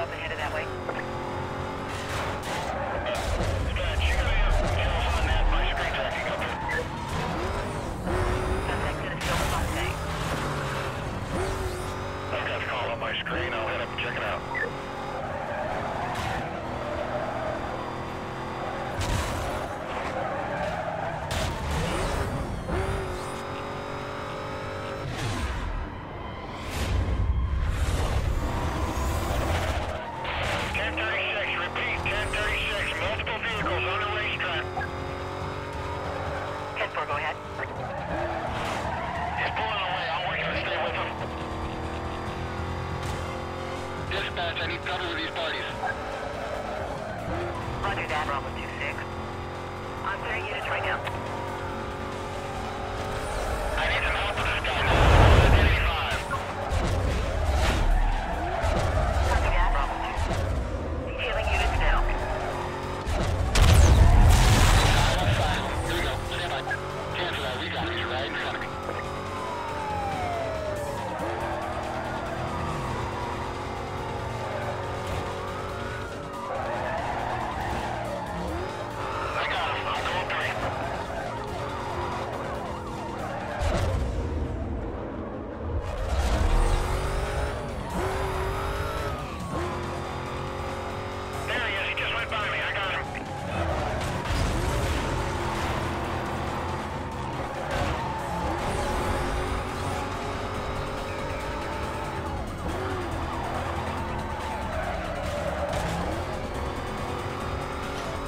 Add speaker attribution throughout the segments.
Speaker 1: up ahead of that way.
Speaker 2: Keep with these parties.
Speaker 1: Roger that, Bravo 2-6. I'm clearing to try now.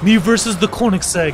Speaker 2: Me
Speaker 3: versus the Koenigsegg.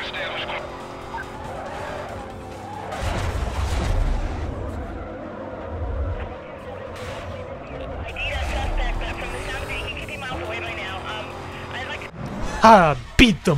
Speaker 3: ah beat them